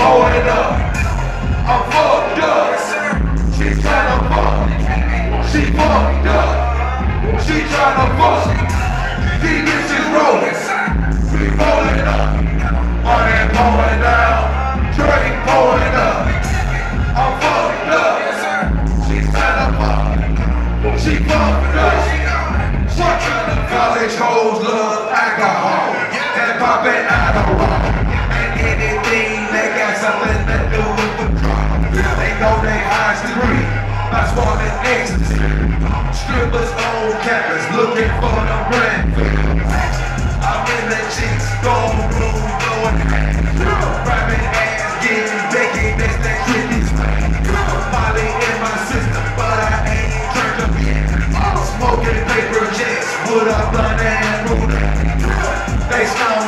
pulling up. I'm fucked up. She tryna fuck. She fucked up. She tryna fuck. These bitches rolling. We rolling up. Money pouring down. Drink pouring up. I'm fucked up. She tryna fuck. She fucked up. What college hoes love alcohol and popping transforming agency. Strippers on campus looking for the rent. I'm in the cheeks, gold room, going grabbing ass, getting naked, that's that tricky. Molly in my system, but I ain't drinking. Smoking paper jets with up blunt and ruler. They snow